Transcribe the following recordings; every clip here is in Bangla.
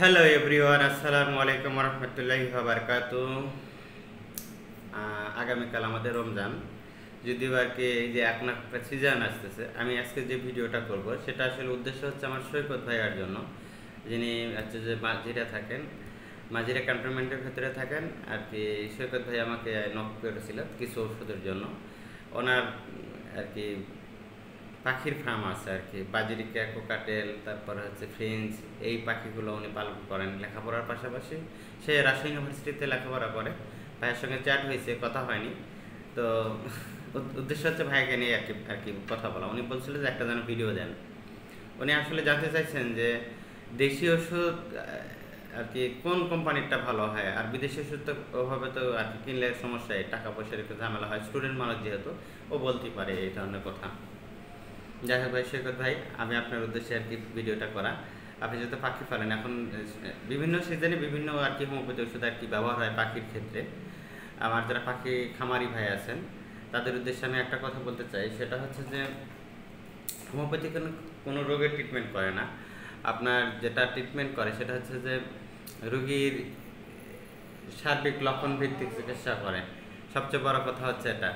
হ্যালো এভরিওয়ান আসসালামু আলাইকুম রহমতুল্লাহি বারকাত আগামীকাল আমাদের রমজান। যদিও আর কি এই যে এক না একটা সিজন আসতেছে, আমি আজকে যে ভিডিওটা করব, সেটা আসলে উদ্দেশ্য হচ্ছে আমার সৈকত ভাইয়ার জন্য। যিনি হচ্ছে যে মাঝিরা থাকেন, মাঝিরা ক্যান্টনমেন্টের ভেতরে থাকেন, আর কি সৈকত ভাই আমাকে নক করেছিল কিছু ওষুধের জন্য। ওনার আর কি পাখির ফার্ম আছে আর কি। বাজরিকা কোকাটেল তারপরে হচ্ছে ফ্রেঞ্চ এই পাখিগুলো উনি পালন করেন লেখাপড়ার পাশাপাশি। সে রাজশাহী ইউনিভার্সিটিতে লেখাপড়া করে ভাইয়ের সঙ্গে চ্যাট হয়েছে, কথা হয়নি। তো উদ্দেশ্য হচ্ছে ভাইকে নিয়ে আর কি আর কি কথা বলা। উনি বলছিল যে একটা যেন ভিডিও দেন। উনি আসলে জানতে চাইছেন যে দেশি ওষুধ আর কি কোন কোম্পানিরটা ভালো হয়? আর বিদেশি ওষুধ তো ওভাবে তো আর কি কিনলে সমস্যায় টাকা পয়সার একটু ঝামেলা হয়। স্টুডেন্ট মানুষ যেহেতু, ও বলতেই পারে এই ধরনের কথা। যাই হোক ভাই সৈকত ভাই, আমি আপনার উদ্দেশ্যে আর কি ভিডিওটা করা। আপনি যেহেতু পাখি পালেন, এখন বিভিন্ন সিজনে বিভিন্ন আর কি হোমিওপ্যাথি ওষুধ আর কি ব্যবহার হয় পাখির ক্ষেত্রে। আমার যারা পাখি খামারি ভাই আছেন, তাদের উদ্দেশ্যে আমি একটা কথা বলতে চাই, সেটা হচ্ছে যে, হোমিওপ্যাথি কোনো কোনো রোগের ট্রিটমেন্ট করে না। আপনার যেটা ট্রিটমেন্ট করে, সেটা হচ্ছে যে, রোগীর সার্বিক লক্ষণ ভিত্তিক চিকিৎসা করে। সবচেয়ে বড় কথা হচ্ছে এটা।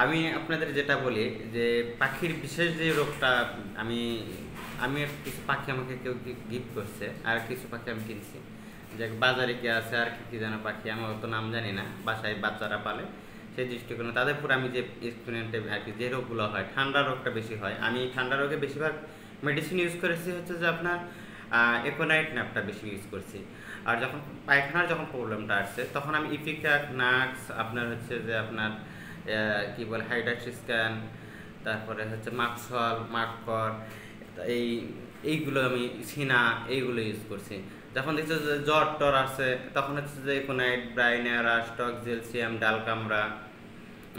আমি আপনাদের যেটা বলি, যে পাখির বিশেষ যে রোগটা আমি আমি কিছু পাখি আমাকে কেউ গিফট করছে, আর কিছু পাখি আমি কিনছি। যে বাজারে কি আছে, আর কি কি যেন পাখি, আমি অত নাম জানি না, বাসায় বাচ্চারা পালে সেই দৃষ্টিকোণে তাদের পর আমি যে এক্সপেরিমেন্টে আর কি, যে রোগগুলো হয়, ঠান্ডা রোগটা বেশি হয়। আমি ঠান্ডা রোগে বেশিরভাগ মেডিসিন ইউজ করেছি হচ্ছে যে আপনার একোনাইট ন্যাপটা বেশি ইউজ করছি। আর যখন পায়খানার যখন প্রবলেমটা আসছে, তখন আমি ইফিক্যাক নাক্স আপনার হচ্ছে যে আপনার কি বলে হাইডাক্স স্ক্যান তারপরে হচ্ছে মাক্সল মাককর এই এইগুলো আমি সিনা এইগুলো ইউজ করছি। যখন দেখছি যে জ্বর টর আসে তখন হচ্ছে যে কোনাইট ব্রাইনারা স্টক জেলসিয়াম ডালকামরা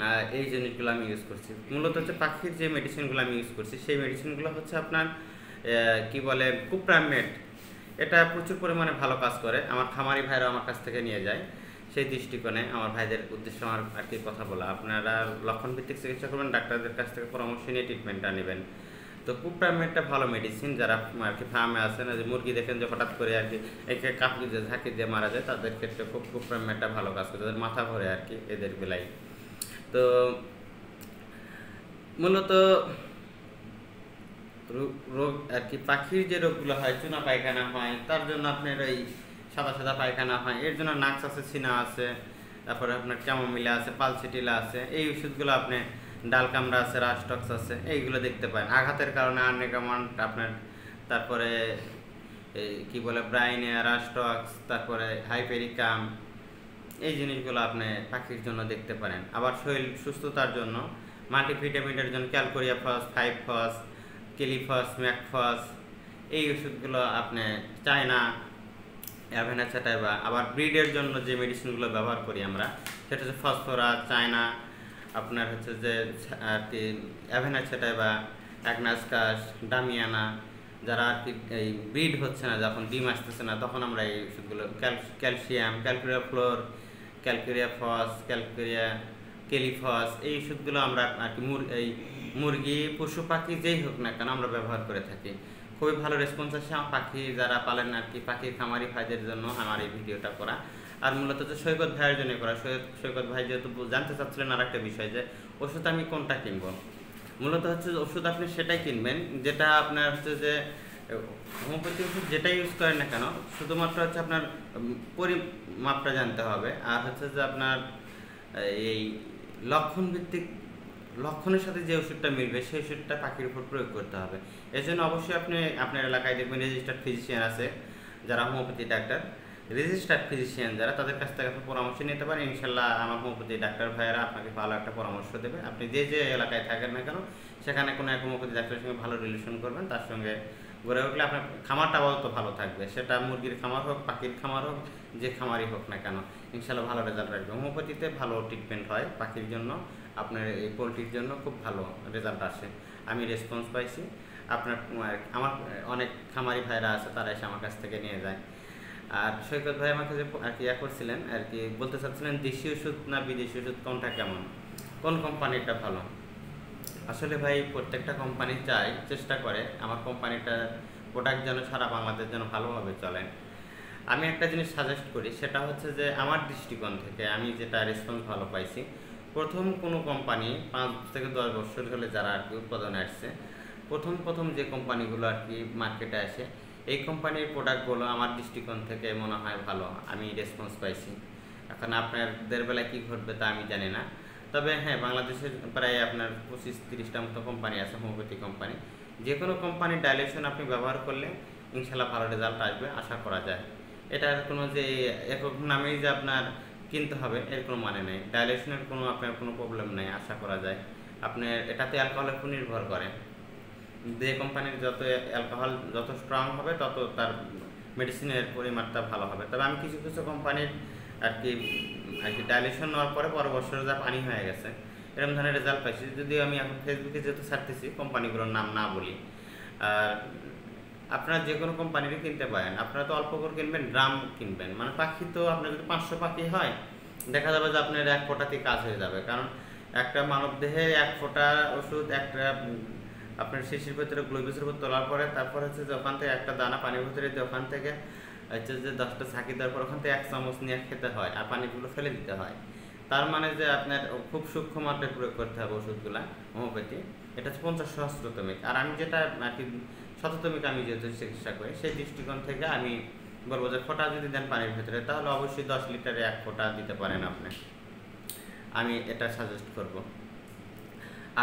আহ, এই জিনিসগুলো আমি ইউজ করছি। মূলত হচ্ছে পাখির যে মেডিসিনগুলো আমি ইউজ করছি সেই মেডিসিনগুলো হচ্ছে আপনার কি বলে কুপ্রামেট। এটা প্রচুর পরিমাণে ভালো কাজ করে। আমার খামারি ভাইরা আমার কাছ থেকে নিয়ে যায়। সেই দৃষ্টিকোণে আমার ভাইদের উদ্দেশ্যে আমার আর কি কথা বলা। আপনারা লক্ষণ ভিত্তিক চিকিৎসা করবেন, ডাক্তারদের কাছ থেকে পরামর্শ নিয়ে ট্রিটমেন্টটা নেবেন। তো কুপ্রামেটটা ভালো মেডিসিন যারা আর কি ফার্মে আছেন যে মুরগি দেখেন যে হঠাৎ করে আর কি একে কাপড় দিয়ে, ঝাঁকি দিয়ে মারা যায়, তাদের ক্ষেত্রে খুব কুপ্রামেটটা ভালো কাজ করে। তাদের মাথা ভরে আর কি এদের বেলায় তো মূলত রোগ আর কি পাখির যে রোগগুলো হয় চুনা পায়খানা হয়, তার জন্য আপনার ওই সাদা সাদা পায়খানা হয়। এর জন্য নাক্স আছে, সিনা আছে, তারপরে আপনার ক্যামোমিলা আছে পালসিটিলা আছে। এই ওষুধগুলো আপনি ডালকামরা আছে রাস্টক্স আছে, এইগুলো দেখতে পান আঘাতের কারণে আর্নেকামন্ট আপনার তারপরে এই কি বলে ব্রাইনিয়া রাস্টক্স তারপরে হাইপেরিকাম, এই জিনিসগুলো আপনি পাখির জন্য দেখতে পারেন। আবার শরীর সুস্থতার জন্য মাল্টিভিটামিনের জন্য ক্যালকোরিয়া ফস ফাইভ ফস কেলিফস ম্যাকফস এই ওষুধগুলো আপনি চায়না অ্যাভেনা ছাটাইবা আবার ব্রিডের জন্য যে মেডিসিনগুলো ব্যবহার করি আমরা, সেটা হচ্ছে ফসফরাস চায়না আপনার হচ্ছে যে, আর কি অ্যাভেনা ছাটাইবা অ্যাগনাসকাস ডামিয়ানা যারা আর কি এই ব্রিড হচ্ছে না, যখন ডিম আসতেছে না, তখন আমরা এই ওষুধগুলো cal- calcium calcarea fluor calcarea phos calcarea kali phos এই ওষুধগুলো আমরা আর কি এই মুরগি, পশু পাখি যেই হোক না কেন আমরা ব্যবহার করে থাকি। খুবই ভালো রেসপন্স আসে পাখি যারা পালেন আর কি পাখি খামারি ভাইদের জন্য আমার এই ভিডিওটা করা। আর মূলত যে সৈকত ভাইয়ের জন্য করা। সৈকত সৈকত ভাই যেহেতু জানতে চাচ্ছিলেন আর একটা বিষয় যে, ওষুধ আমি কোনটা কিনবো? মূলত হচ্ছে ওষুধ আপনি সেটাই কিনবেন, যেটা আপনার হচ্ছে যে, হোমিওপ্যাথি ওষুধ যেটাই ইউজ করেন না কেন, শুধুমাত্র হচ্ছে আপনার পরিমাপটা জানতে হবে। আর হচ্ছে যে আপনার, এই লক্ষণ ভিত্তিক লক্ষণের সাথে যে ওষুধটা মিলবে, সেই ওষুধটা পাখির উপর প্রয়োগ করতে হবে। এর জন্য অবশ্যই আপনি, আপনার এলাকায় দেখবেন রেজিস্টার্ড ফিজিশিয়ান আছে, যারা হোমিওপ্যাথি ডাক্তার রেজিস্টার্ড ফিজিশিয়ান যারা, তাদের কাছ থেকে আপনি পরামর্শ নিতে পারেন। ইনশাল্লাহ আমার হোমিওপ্যাথি ডাক্তার ভাইয়েরা আপনাকে ভালো একটা পরামর্শ দেবে। আপনি যে যে এলাকায় থাকেন না কেন, সেখানে কোনো এক হোমিওপ্যাথি ডাক্তারের সঙ্গে ভালো রিলেশন করবেন। তার সঙ্গে গড়ে উঠলে আপনার খামারটা তো ভালো থাকবে। সেটা মুরগির খামার হোক, পাখির খামার হোক, যে খামারই হোক না কেন ইনশাল্লাহ ভালো রেজাল্ট রাখবে হোমিওপ্যাথিতে ভালো ট্রিটমেন্ট হয় পাখির জন্য। আপনার এই পোলট্রির জন্য খুব ভালো রেজাল্ট আসে। আমি রেসপন্স পাইছি। আপনার, আমার অনেক খামারি ভাইরা আছে, তারা এসে আমার কাছ থেকে নিয়ে যায়। আর সৈকত ভাই আমাকে যে আর কি ইয়া করছিলেন, আর কি বলতে চাচ্ছিলেন, দেশি ওষুধ না বিদেশি ওষুধ, কোনটা কেমন? কোন কোম্পানিটা ভালো? আসলে ভাই, প্রত্যেকটা কোম্পানি চাই, চেষ্টা করে। আমার কোম্পানিটা প্রোডাক্ট যেন সারা বাংলাদেশ যেন ভালোভাবে চলে। আমি একটা জিনিস সাজেস্ট করি, সেটা হচ্ছে যে, আমার দৃষ্টিকোণ থেকে আমি যেটা রেসপন্স ভালো পাইছি প্রথম কোনো কোম্পানি পাঁচ থেকে দশ বছর হলে যারা আর কি উৎপাদনে আসছে, প্রথম প্রথম যে কোম্পানিগুলো আর কি মার্কেটে আসে, এই কোম্পানির প্রোডাক্টগুলো আমার দৃষ্টিকোণ থেকে মনে হয় ভালো, আমি রেসপন্স পাইছি। এখন আপনাদের বেলায় কী ঘটবে তা আমি জানি না। তবে হ্যাঁ বাংলাদেশের প্রায় আপনার পঁচিশ তিরিশটা মতো কোম্পানি আছে হোমিওপ্যাথি কোম্পানি যে কোনো কোম্পানির ডাইলেশন আপনি ব্যবহার করলে ইনশাল্লাহ ভালো রেজাল্ট আসবে, আশা করা যায়। এটার কোনো যে একক নামেই যে আপনার কিনতে হবে, এর কোনো মানে নেই। ডাইলেশনের কোনো আপনার কোনো প্রবলেম নেই, আশা করা যায়। আপনার এটাতে অ্যালকোহলের উপর নির্ভর করে। যে কোম্পানির যত অ্যালকোহল যত স্ট্রং হবে, তত তার মেডিসিনের পরিমাণটা ভালো হবে। তবে আমি কিছু কিছু কোম্পানির আর কি আর কি ডাইলেশন নেওয়ার পরে পর বছর যা পানি হয়ে গেছে এরকম ধরনের রেজাল্ট পাইছি। যদিও আমি এখন ফেসবুকে যেহেতু ছাড়তেছি কোম্পানিগুলোর নাম না বলি। আর আপনারা যে কোনো কোম্পানিরই কিনতে পারেন। আপনারা তো অল্প করে কিনবেন ড্রাম কিনবেন। মানে পাখি তো আপনার যদি পাঁচশো পাখি হয়, দেখা যাবে যে আপনার এক ফোঁটাতেই কাজ হয়ে যাবে। কারণ একটা মানব দেহে এক ফোঁটা ওষুধ, একটা আপনার শিশির ভিতরে গ্লোবিসের উপর তোলার পরে, তারপর হচ্ছে যে ওখান থেকে একটা দানা পানির ভেতরে ওখান থেকে, হচ্ছে যে দশটা ছাঁকি দেওয়ার পর ওখান থেকে এক চামচ নিয়ে খেতে হয় আর পানিগুলো ফেলে দিতে হয়। তার মানে যে আপনার খুব সূক্ষ্ম মাত্রায় প্রয়োগ করতে হবে ওষুধগুলা, হোমিওপ্যাথি। এটা হচ্ছে পঞ্চাশ সহস্রতমিক আর আমি যেটা আর কি শততমিক আমি যেহেতু চিকিৎসা করি, সেই দৃষ্টিকোণ থেকে আমি বলব যে ফোঁটা যদি দেন পানির ভেতরে, তাহলে অবশ্যই দশ লিটারে এক ফোঁটা দিতে পারেন আপনি। আমি এটা সাজেস্ট করব।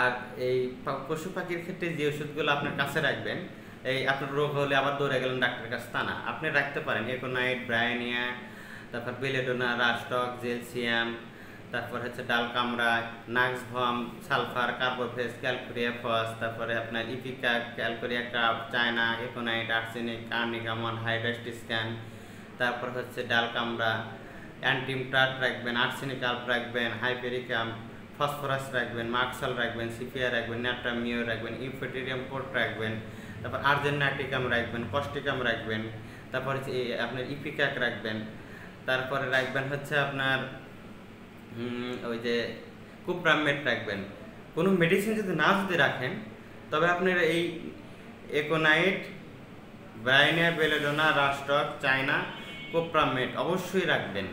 আর এই পশু পাখির ক্ষেত্রে যে ওষুধগুলো আপনার কাছে রাখবেন, এই আপনার রোগ হলে আবার দৌড়ে গেলেন ডাক্তারের কাছে, তা না। আপনি রাখতে পারেন। একোনাইট ব্রায়নিয়া তারপর বেলেডোনা রাস্টক জেলসিয়াম তারপর হচ্ছে ডাল কামড়া নাক্স ভম সালফার, কার্বোফেস, ক্যালকুরিয়া ফস, তারপরে আপনার ipecac, calcarea cup, China, aconite, arsenic কার্নিকামন হাইড্রাস্টিস্ক্যান তারপর হচ্ছে ডাল কামড়া অ্যান্টিমট্রাট রাখবেন, আর্সেনিক আল্প রাখবেন, হাইপেরিকাম, ফসফরাস রাখবেন, মার্কসাল রাখবেন সিপিয়া রাখবেন, ন্যাট্রামিও রাখবেন, ইউফেটেরিয়াম পোর্ট রাখবেন, তারপর আর্জেন্নাটিকাম রাখবেন, কস্টিকাম রাখবেন, তারপর হচ্ছে আপনার ইপিকাক রাখবেন, তারপরে রাখবেন হচ্ছে আপনার ওই যে কুপ্রামেট রাখবেন। কোনো মেডিসিন যদি না যদি রাখেন, তবে আপনার এই aconite bryonia belladonna rhus tox china cuprum met অবশ্যই রাখবেন।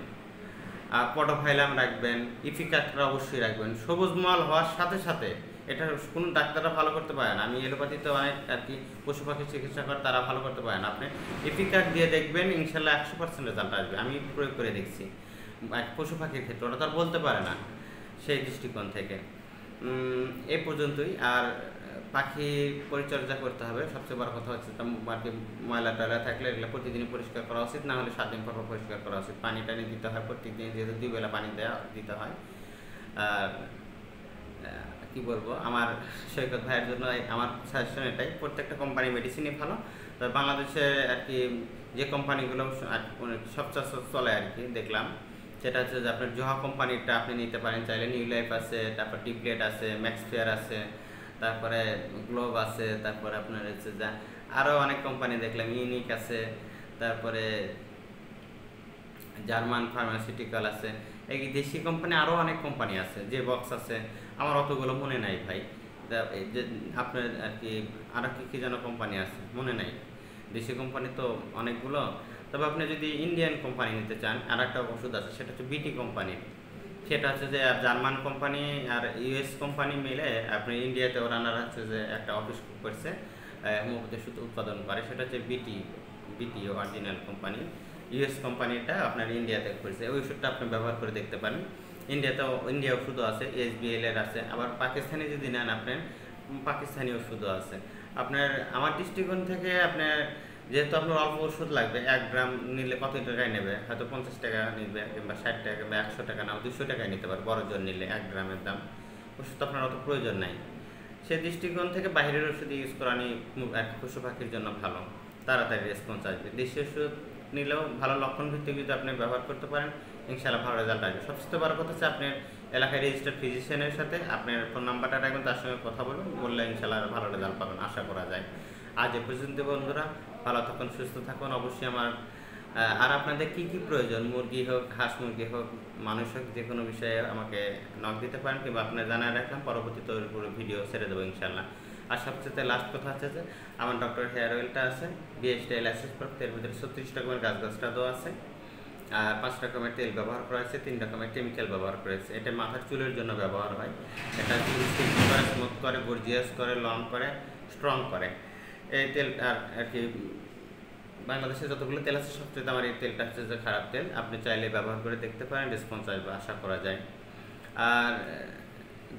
আর পটোফাইলাম রাখবেন ইফিকাটরা অবশ্যই রাখবেন। সবুজ মাল হওয়ার সাথে সাথে এটা কোনো ডাক্তাররা ভালো করতে পারে না। আমি এলোপ্যাথিতে অনেক আর কি পশু পাখি চিকিৎসা করে তারা ভালো করতে পারে না। আপনি ইফিকাট দিয়ে দেখবেন, ইনশাল্লাহ একশো পার্সেন্ট রেজাল্ট আসবে। আমি প্রয়োগ করে দেখছি। পশু পাখির ক্ষেত্রে, ওরা তো আর বলতে পারে না সেই দৃষ্টিকোণ থেকে। এ পর্যন্তই। আর পাখি পরিচর্যা করতে হবে। সবচেয়ে বড় কথা হচ্ছে কি ময়লা টয়লা থাকলে এগুলো প্রতিদিনই পরিষ্কার করা উচিত। না হলে সাত দিন পর পরিষ্কার করা উচিত। পানি টানি দিতে হয় প্রত্যেকদিন, যেহেতু দুই বেলা পানি দেওয়া দিতে হয়। আর কি বলব? আমার সৈকত ভাইয়ের জন্য আমার সাজেশন এটাই। প্রত্যেকটা কোম্পানি মেডিসিনই ভালো। তবে বাংলাদেশে আর কি যে কোম্পানিগুলো সবচেয়ে চলে আর কি, দেখলাম। সেটা হচ্ছে যে আপনার জোহা কোম্পানিটা আপনি নিতে পারেন, চাইলে নিউ লাইফ আছে, তারপর টিপলেট আছে, ম্যাক্সফেয়ার আছে, তারপরে গ্লোভ আছে, তারপরে আপনার হচ্ছে যা আরও অনেক কোম্পানি দেখলাম, ইউনিক আছে, তারপরে জার্মান ফার্মাসিউটিক্যাল আছে, এই দেশি কোম্পানি আরও অনেক কোম্পানি আছে, যে বক্স আছে, আমার অতগুলো মনে নাই ভাই। যে আপনার আর কি আরও কী কী যেন কোম্পানি আছে, মনে নাই। দেশি কোম্পানি তো অনেকগুলো তবে আপনি যদি ইন্ডিয়ান কোম্পানি নিতে চান আর একটা ওষুধ আছে, সেটা হচ্ছে বিটি কোম্পানির সেটা হচ্ছে যে জার্মান কোম্পানি আর ইউএস কোম্পানি মিলে আপনি ইন্ডিয়াতে ওনারা হচ্ছে যে একটা অফিস করছে ওষুধ উৎপাদন করে। সেটা হচ্ছে বিটি বিটি অরিজিনাল কোম্পানি ইউএস কোম্পানিটা আপনার ইন্ডিয়াতে করেছে ওই ওষুধটা আপনি ব্যবহার করে দেখতে পারেন। ইন্ডিয়াতেও ইন্ডিয়া ওষুধও আছে এসবিএল এর আছে। আবার পাকিস্তানি যদি নেন আপনার পাকিস্তানি ওষুধও আছে। আপনার, আমার দৃষ্টিকোণ থেকে আপনার যেহেতু আপনার অল্প ওষুধ লাগবে, এক গ্রাম নিলে কত টাকায় নেবে? হয়তো পঞ্চাশ টাকা নিবে কিংবা ষাট টাকা কিংবা একশো টাকা নাও দুশো টাকায় নিতে পারে বড় জন নিলে এক গ্রামের দাম। ওষুধ আপনার অত প্রয়োজন নাই। সে দৃষ্টিকোণ থেকে বাইরের ওষুধ ইউজ করানি এক পশু পাখির জন্য ভালো। তাড়াতাড়ি রেসপন্স আসবে। দেশীয় ওষুধ নিলেও ভালো লক্ষণ ভিত্তিক যদি আপনি ব্যবহার করতে পারেন ইনশাল্লাহ ভালো রেজাল্ট আসবে। সবচেয়ে বড় কথা হচ্ছে আপনার এলাকায় রেজিস্টার্ড ফিজিশিয়ানের সাথে আপনার ফোন নাম্বারটা রাখবেন, তার সঙ্গে কথা বলুন বললে ইনশাল্লাহ ভালো রেজাল্ট পাবেন, আশা করা যায়। আজ এ পর্যন্ত বন্ধুরা ভালো থাকুন, সুস্থ থাকুন। অবশ্যই আমার আর আপনাদের কি কি প্রয়োজন? মুরগি হোক, হাঁস মুরগি হোক, মানুষ হোক, যে কোনো বিষয়ে আমাকে নক দিতে পারেন কিংবা আপনার জানায় রাখলাম। পরবর্তী তৈরি করে ভিডিও ছেড়ে দেবো ইনশাল্লাহ আর সবচেয়ে লাস্ট কথা হচ্ছে যে, আমার ডক্টর হেয়ার অয়েলটা আছে বিএসটি লাইসেন্স প্রাপ্ত এর ভিতরে ছত্রিশ রকমের গাছ গাছটা দেওয়া আছে। আর পাঁচ রকমের তেল ব্যবহার করা হয়েছে, তিন রকমের কেমিক্যাল ব্যবহার করেছে এটা মাথার চুলের জন্য ব্যবহার হয়। এটা চুল স্মুথ করে গর্জিয়াস করে লং করে স্ট্রং করে। এই তেল আর আর কি বাংলাদেশে যতগুলো তেল আছে সবচেয়ে আমার এই তেলটা হচ্ছে যে খারাপ তেল। আপনি চাইলে ব্যবহার করে দেখতে পারেন রেসপন্স আসবে আশা করা যায়। আর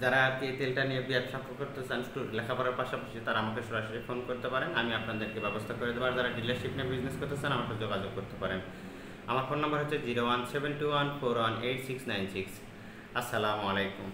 যারা আর কি এই তেলটা নিয়ে ব্যবসা করতে চান লেখাপড়ার পাশাপাশি তারা আমাকে সরাসরি ফোন করতে পারেন। আমি আপনাদেরকে ব্যবস্থা করে দেবো। আর যারা ডিলারশিপ নিয়ে বিজনেস করতে চান সাথে যোগাযোগ করতে পারেন। আমার ফোন নাম্বার হচ্ছে zero one seven two one four one eight six nine six আসসালামু আলাইকুম।